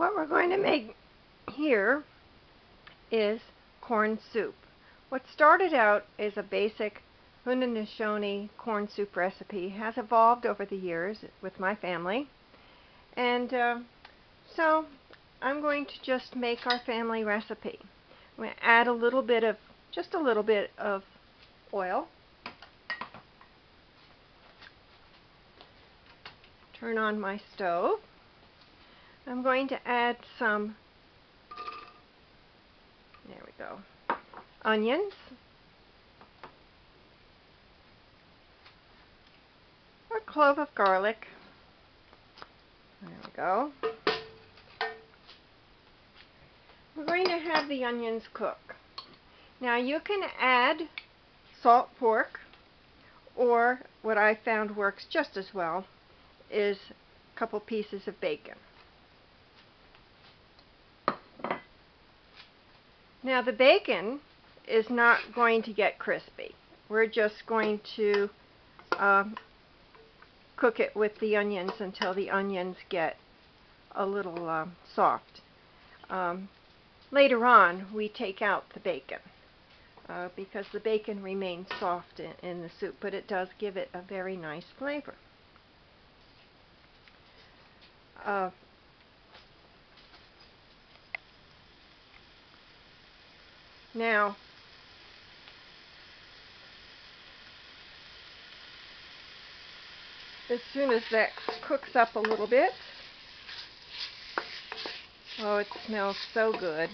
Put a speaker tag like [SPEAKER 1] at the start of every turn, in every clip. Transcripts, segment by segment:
[SPEAKER 1] What we're going to make here is corn soup. What started out as a basic Haudenosaunee corn soup recipe has evolved over the years with my family. And uh, so I'm going to just make our family recipe. I'm going to add a little bit of, just a little bit of oil. Turn on my stove. I'm going to add some, there we go, onions. A clove of garlic. There we go. We're going to have the onions cook. Now you can add salt pork or what I found works just as well is a couple pieces of bacon. Now the bacon is not going to get crispy. We're just going to um, cook it with the onions until the onions get a little uh, soft. Um, later on, we take out the bacon uh, because the bacon remains soft in, in the soup, but it does give it a very nice flavor. Uh, Now, as soon as that cooks up a little bit, oh, it smells so good.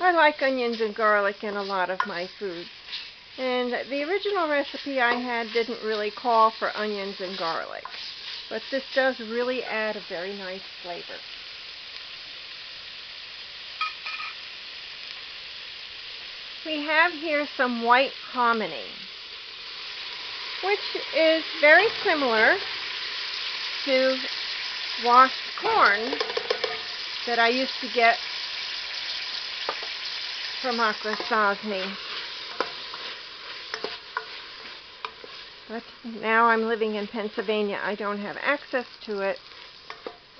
[SPEAKER 1] I like onions and garlic in a lot of my foods. And the original recipe I had didn't really call for onions and garlic. But this does really add a very nice flavor. We have here some white hominy, which is very similar to washed corn that I used to get from Akwesasne. But now I'm living in Pennsylvania. I don't have access to it.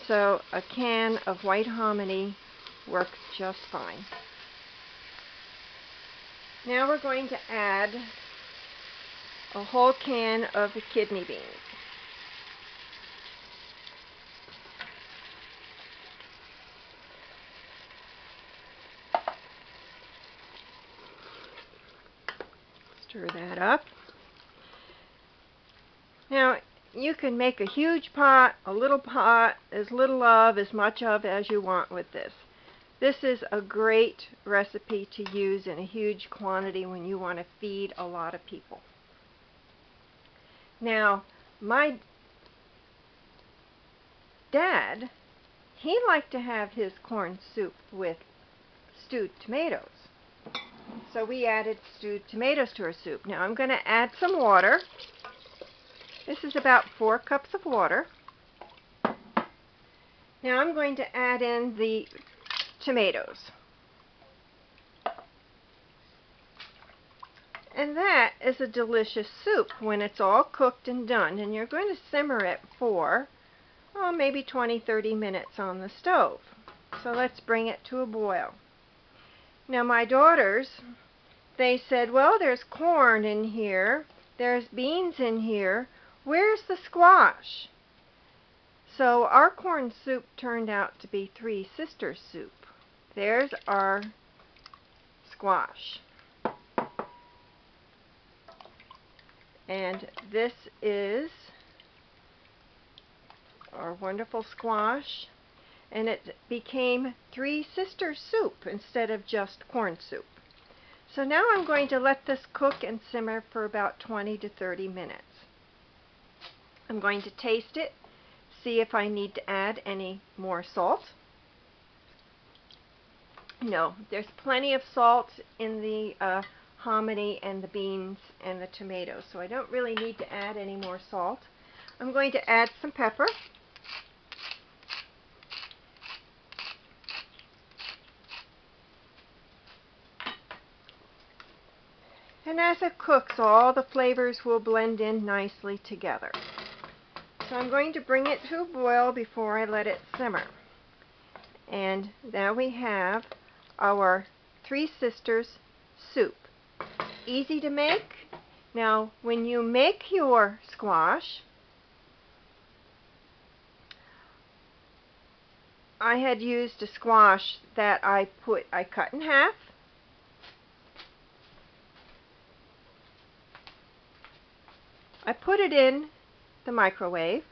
[SPEAKER 1] So a can of white hominy works just fine. Now we're going to add a whole can of kidney beans. Stir that up. Now, you can make a huge pot, a little pot, as little of, as much of as you want with this. This is a great recipe to use in a huge quantity when you want to feed a lot of people. Now, my dad, he liked to have his corn soup with stewed tomatoes. So we added stewed tomatoes to our soup. Now I'm going to add some water. This is about four cups of water. Now I'm going to add in the tomatoes. And that is a delicious soup when it's all cooked and done. And you're going to simmer it for, oh, maybe 20-30 minutes on the stove. So let's bring it to a boil. Now my daughters, they said, well, there's corn in here. There's beans in here. Where's the squash? So our corn soup turned out to be Three Sisters soup. There's our squash. And this is our wonderful squash. And it became Three Sisters soup instead of just corn soup. So now I'm going to let this cook and simmer for about 20 to 30 minutes. I'm going to taste it, see if I need to add any more salt. No, there's plenty of salt in the uh, hominy and the beans and the tomatoes, so I don't really need to add any more salt. I'm going to add some pepper. And as it cooks, all the flavors will blend in nicely together. So I'm going to bring it to a boil before I let it simmer. And now we have our Three Sisters soup. Easy to make. Now, when you make your squash, I had used a squash that I put, I cut in half. I put it in the microwave.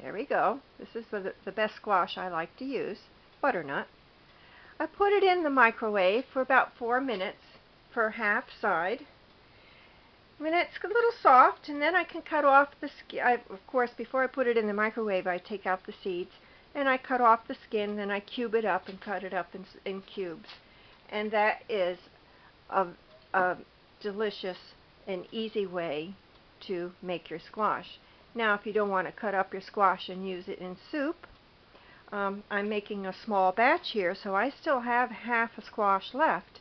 [SPEAKER 1] There we go. This is the, the best squash I like to use, butternut. I put it in the microwave for about four minutes for half side. When it's a little soft, and then I can cut off the skin. Of course, before I put it in the microwave, I take out the seeds and I cut off the skin, then I cube it up and cut it up in, in cubes. And that is a, a delicious and easy way to make your squash. Now, if you don't want to cut up your squash and use it in soup, um, I'm making a small batch here, so I still have half a squash left.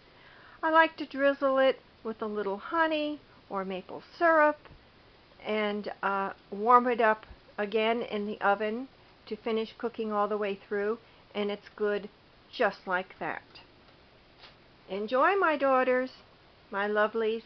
[SPEAKER 1] I like to drizzle it with a little honey or maple syrup and uh, warm it up again in the oven to finish cooking all the way through and it's good just like that. Enjoy my daughters, my lovelies.